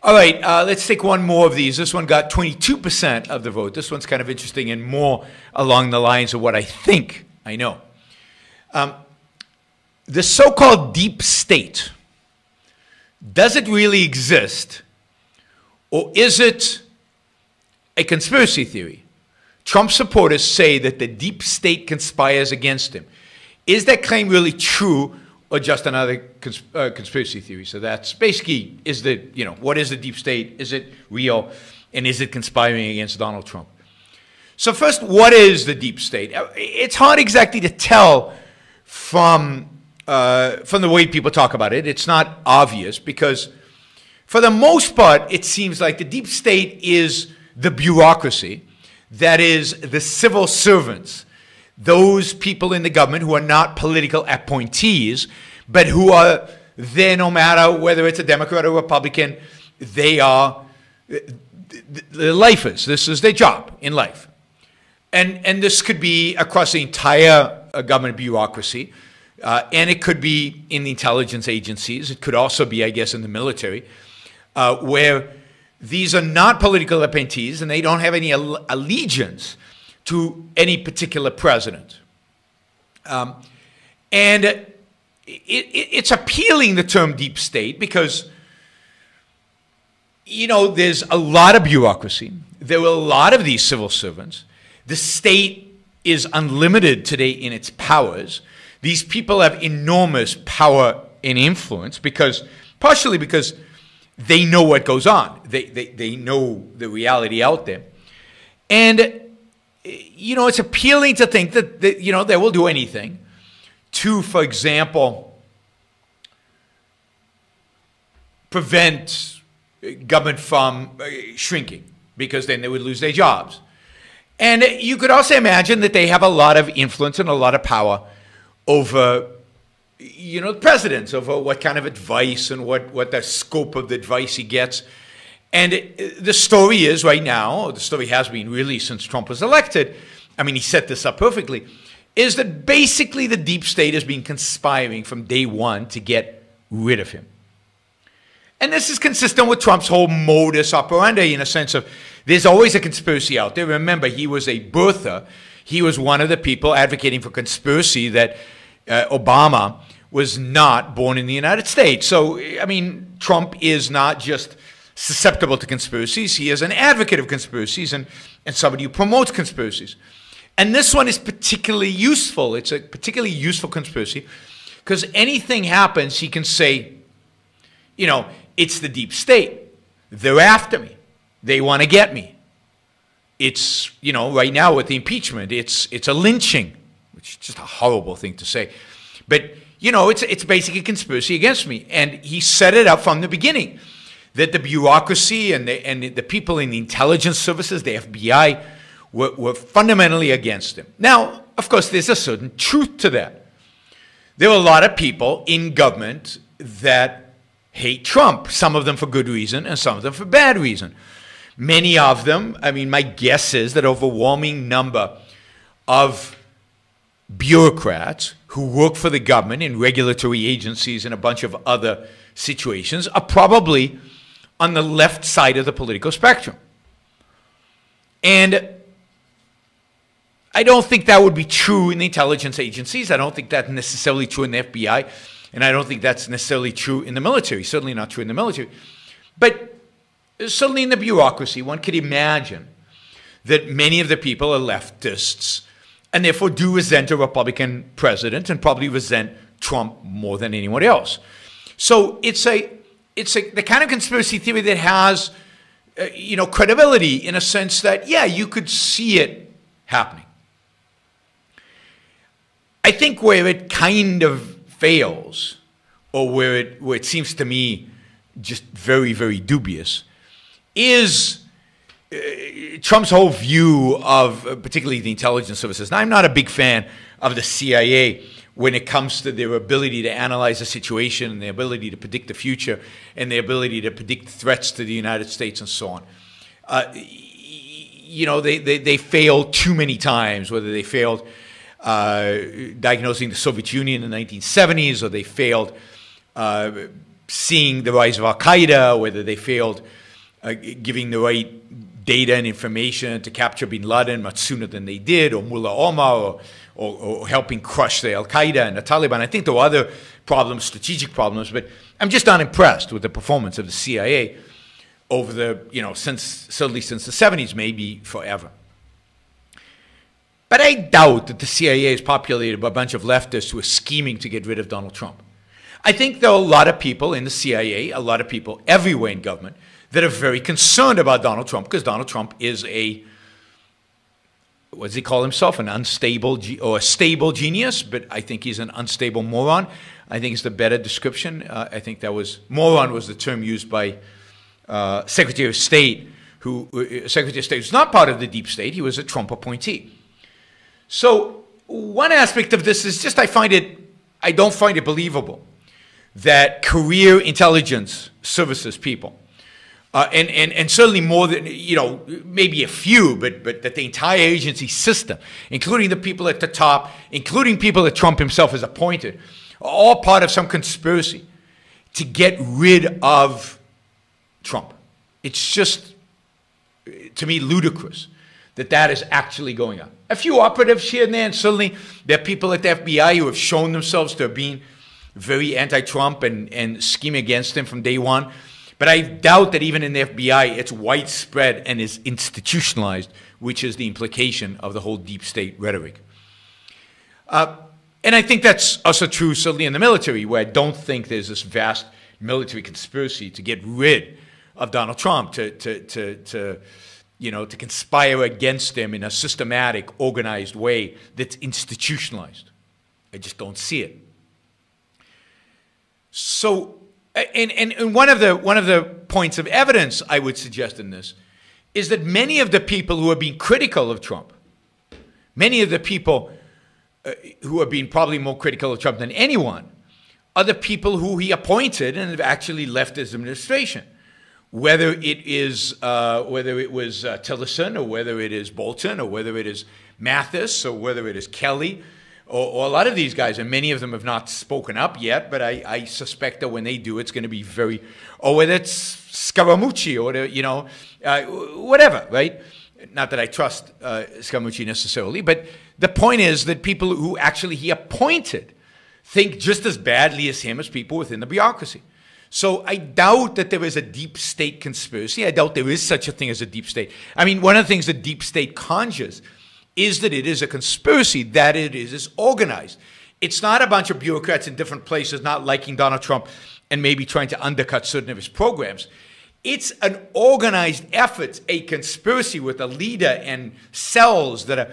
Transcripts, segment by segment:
All right, uh, let's take one more of these. This one got 22% of the vote. This one's kind of interesting and more along the lines of what I think I know. Um, the so called deep state, does it really exist? Or is it a conspiracy theory? Trump supporters say that the deep state conspires against him. Is that claim really true or just another cons uh, conspiracy theory? So that's basically is the, you know, what is the deep state? Is it real? And is it conspiring against Donald Trump? So, first, what is the deep state? Uh, it's hard exactly to tell from, uh, from the way people talk about it. It's not obvious because, for the most part, it seems like the deep state is the bureaucracy, that is, the civil servants, those people in the government who are not political appointees, but who are there no matter whether it's a Democrat or Republican, they are the lifers. This is their job in life. And, and this could be across the entire uh, government bureaucracy, uh, and it could be in the intelligence agencies. It could also be, I guess, in the military, uh, where these are not political appointees and they don't have any allegiance to any particular president. Um, and it, it, it's appealing, the term deep state, because, you know, there's a lot of bureaucracy. There were a lot of these civil servants. The state is unlimited today in its powers. These people have enormous power and influence because, partially because they know what goes on. They, they, they know the reality out there. And, you know, it's appealing to think that, that, you know, they will do anything to, for example, prevent government from uh, shrinking because then they would lose their jobs. And you could also imagine that they have a lot of influence and a lot of power over you know, the presidents over what kind of advice and what, what the scope of the advice he gets. And it, the story is right now, the story has been really since Trump was elected. I mean, he set this up perfectly. Is that basically the deep state has been conspiring from day one to get rid of him. And this is consistent with Trump's whole modus operandi in a sense of there's always a conspiracy out there. Remember, he was a birther. He was one of the people advocating for conspiracy that uh, Obama was not born in the United States. So, I mean, Trump is not just susceptible to conspiracies, he is an advocate of conspiracies and, and somebody who promotes conspiracies. And this one is particularly useful. It's a particularly useful conspiracy because anything happens, he can say, you know, it's the deep state. They're after me. They want to get me. It's, you know, right now with the impeachment, it's, it's a lynching, which is just a horrible thing to say. But you know, it's, it's basically a conspiracy against me. And he set it up from the beginning that the bureaucracy and the, and the people in the intelligence services, the FBI, were, were fundamentally against him. Now, of course, there's a certain truth to that. There are a lot of people in government that hate Trump, some of them for good reason and some of them for bad reason. Many of them, I mean, my guess is that overwhelming number of bureaucrats who work for the government in regulatory agencies and a bunch of other situations are probably on the left side of the political spectrum. And I don't think that would be true in the intelligence agencies. I don't think that's necessarily true in the FBI. And I don't think that's necessarily true in the military. Certainly not true in the military. But certainly in the bureaucracy, one could imagine that many of the people are leftists and therefore do resent a Republican president and probably resent Trump more than anyone else. So it's a it's a, the kind of conspiracy theory that has uh, you know credibility in a sense that yeah you could see it happening. Think where it kind of fails, or where it where it seems to me just very very dubious, is uh, Trump's whole view of uh, particularly the intelligence services. Now, I'm not a big fan of the CIA when it comes to their ability to analyze a situation and their ability to predict the future and their ability to predict threats to the United States and so on. Uh, you know, they, they, they failed too many times, whether they failed diagnosing the Soviet Union in the 1970s or they failed uh, seeing the rise of Al Qaeda, whether they failed uh, giving the right data and information to capture bin Laden much sooner than they did, or Mullah Omar, or, or, or helping crush the Al Qaeda and the Taliban. I think there were other problems, strategic problems, but I'm just not impressed with the performance of the CIA over the, you know, since, certainly since the 70s, maybe forever. But I doubt that the CIA is populated by a bunch of leftists who are scheming to get rid of Donald Trump. I think there are a lot of people in the CIA, a lot of people everywhere in government, that are very concerned about Donald Trump because Donald Trump is a, what does he call himself, an unstable or a stable genius, but I think he's an unstable moron. I think it's the better description. Uh, I think that was, moron was the term used by uh, Secretary of State, who, uh, Secretary of State was not part of the deep state, he was a Trump appointee. So one aspect of this is just I find it, I don't find it believable that career intelligence services people, uh, and, and, and certainly more than, you know, maybe a few, but, but that the entire agency system, including the people at the top, including people that Trump himself has appointed, are all part of some conspiracy to get rid of Trump. It's just, to me, ludicrous that that is actually going on. A few operatives here and there, and certainly there are people at the FBI who have shown themselves to have been very anti-Trump and, and scheme against him from day one. But I doubt that even in the FBI, it's widespread and is institutionalized, which is the implication of the whole deep state rhetoric. Uh, and I think that's also true certainly in the military, where I don't think there's this vast military conspiracy to get rid of Donald Trump, to, to, to, to you know, to conspire against them in a systematic, organized way that's institutionalized. I just don't see it. So, and, and, and one, of the, one of the points of evidence I would suggest in this is that many of the people who are being critical of Trump, many of the people uh, who are being probably more critical of Trump than anyone, are the people who he appointed and have actually left his administration whether it is uh, whether it was uh, Tillerson or whether it is Bolton or whether it is Mattis or whether it is Kelly or, or, a lot of these guys, and many of them have not spoken up yet, but I, I suspect that when they do, it's going to be very, or whether it's Scaramucci or you know, uh, whatever, right? Not that I trust uh, Scaramucci necessarily, but the point is that people who actually he appointed think just as badly as him as people within the bureaucracy. So I doubt that there is a deep state conspiracy. I doubt there is such a thing as a deep state. I mean, one of the things that deep state conjures is that it is a conspiracy, that it is, is organized. It's not a bunch of bureaucrats in different places not liking Donald Trump and maybe trying to undercut certain of his programs. It's an organized effort, a conspiracy with a leader and cells that are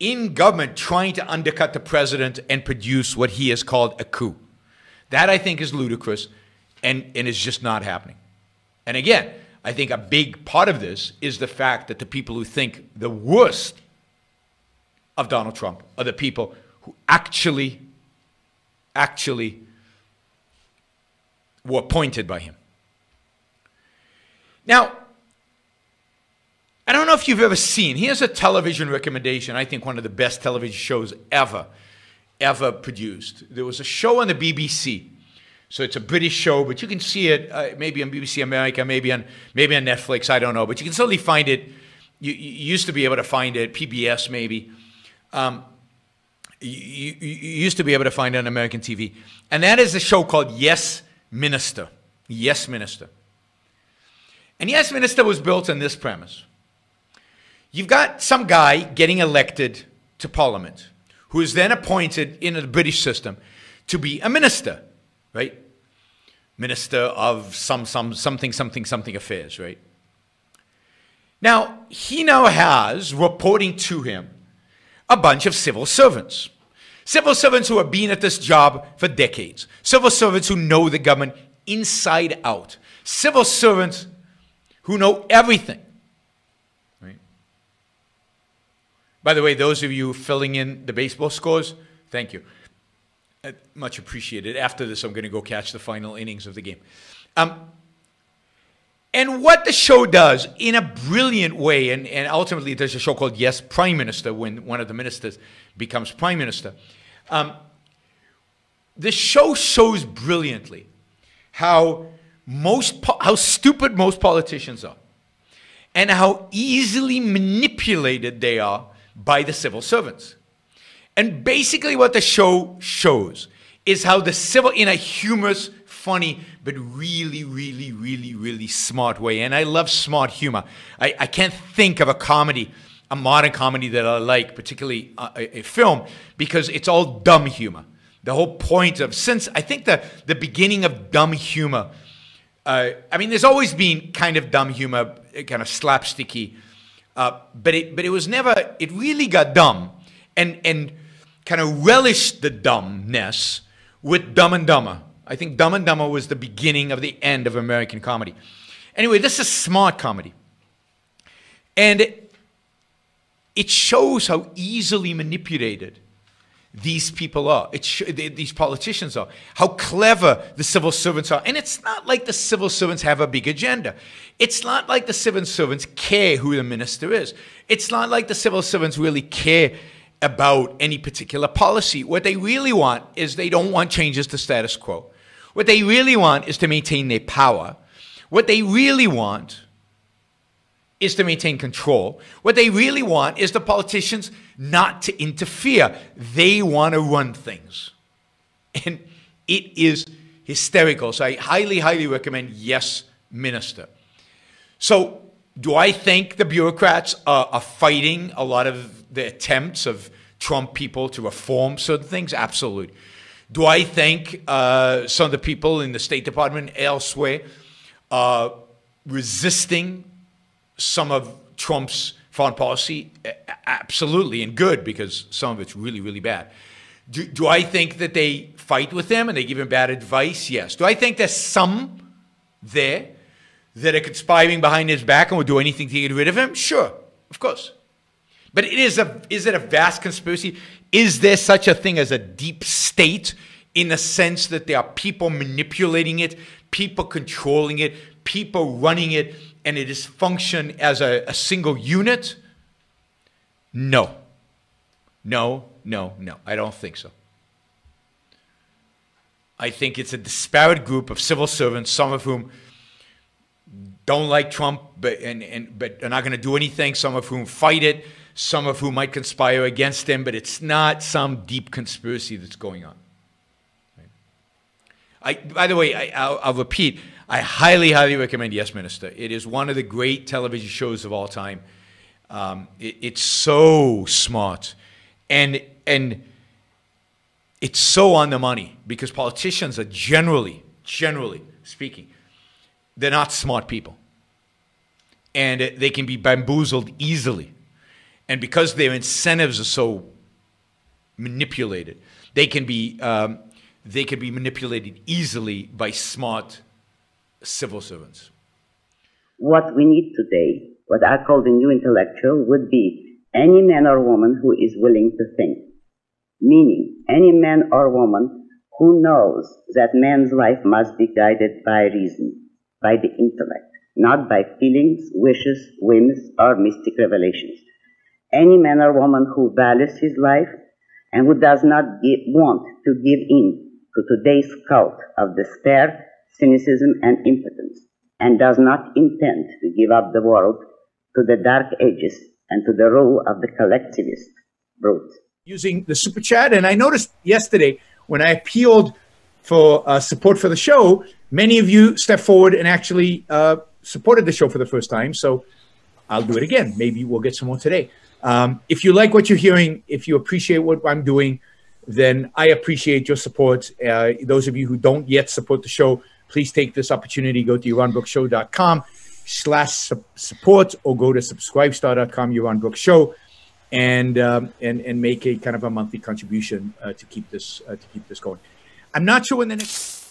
in government trying to undercut the president and produce what he has called a coup. That I think is ludicrous and, and it's just not happening. And again, I think a big part of this is the fact that the people who think the worst of Donald Trump are the people who actually, actually were appointed by him. Now, I don't know if you've ever seen, here's a television recommendation, I think one of the best television shows ever, ever produced. There was a show on the BBC so it's a British show, but you can see it uh, maybe on BBC America, maybe on maybe on Netflix. I don't know, but you can certainly find it. You, you used to be able to find it PBS maybe. Um, you, you, used to be able to find it on American TV, and that is a show called Yes Minister. Yes Minister. And Yes Minister was built on this premise. You've got some guy getting elected to Parliament, who is then appointed in the British system to be a minister right? Minister of some, some, something, something, something affairs, right? Now, he now has reporting to him a bunch of civil servants. Civil servants who have been at this job for decades. Civil servants who know the government inside out. Civil servants who know everything. Right? By the way, those of you filling in the baseball scores, thank you. Uh, much appreciated. After this, I'm going to go catch the final innings of the game. Um, and what the show does in a brilliant way, and, and ultimately there's a show called Yes, Prime Minister, when one of the ministers becomes Prime Minister. Um, the show shows brilliantly how most how stupid most politicians are and how easily manipulated they are by the civil servants. And basically what the show shows is how the civil in a humorous, funny, but really, really, really, really smart way. And I love smart humor. I, I can't think of a comedy, a modern comedy that I like, particularly a, a, film, because it's all dumb humor. The whole point of since I think the the beginning of dumb humor uh, I mean, there's always been kind of dumb humor, kind of slapsticky, uh, but it but it was never. It really got dumb, and and kind of relished the dumbness with Dumb and Dumber. I think Dumb and Dumber was the beginning of the end of American comedy. Anyway, this is smart comedy, and it, it shows how easily manipulated these people are. It's these politicians are. How clever the civil servants are. And it's not like the civil servants have a big agenda. It's not like the civil servants care who the minister is. It's not like the civil servants really care about any particular policy. What they really want is they don't want changes to status quo. What they really want is to maintain their power. What they really want is to maintain control. What they really want is the politicians not to interfere. They want to run things. And it is hysterical. So I highly, highly recommend Yes Minister. So, do I think the bureaucrats are, are fighting a lot of the attempts of Trump people to reform certain things? Absolutely. Do I think uh, some of the people in the State Department elsewhere are resisting some of Trump's foreign policy? Absolutely, and good because some of it's really, really bad. Do, do I think that they fight with him and they give him bad advice? Yes. Do I think there's some there that are conspiring behind his back and will do anything to get rid of him? Sure, of course. But it is a is it a vast conspiracy? Is there such a thing as a deep state in the sense that there are people manipulating it, people controlling it, people running it, and it is function as a, a single unit? No. No, no, no. I don't think so. I think it's a disparate group of civil servants, some of whom don't like Trump but, and, and, but are not going to do anything, some of whom fight it, some of whom might conspire against him, but it's not some deep conspiracy that's going on. I, by the way, I, will repeat, I highly, highly recommend Yes Minister. It is one of the great television shows of all time. Um, it, it's so smart, and and it's so on the money because politicians are generally, generally speaking, they're not smart people, and they can be bamboozled easily, and because their incentives are so manipulated, they can be um, they can be manipulated easily by smart civil servants. What we need today, what I call the new intellectual, would be any man or woman who is willing to think. Meaning, any man or woman who knows that man's life must be guided by reason, by the intellect, not by feelings, wishes, whims, or mystic revelations. Any man or woman who values his life and who does not want to give in to today's cult of despair, cynicism, and impotence, and does not intend to give up the world to the dark ages and to the rule of the collectivist brute. Using the super chat, and I noticed yesterday when I appealed for uh, support for the show, many of you stepped forward and actually uh, supported the show for the first time. So I'll do it again. Maybe we'll get some more today. Um, if you like what you're hearing, if you appreciate what I'm doing, then I appreciate your support. Uh, those of you who don't yet support the show, please take this opportunity. Go to yaronbrookshow.com slash support or go to subscribestar.com, Brooks Show, and, um, and, and make a kind of a monthly contribution uh, to keep this uh, to keep this going. I'm not sure when the next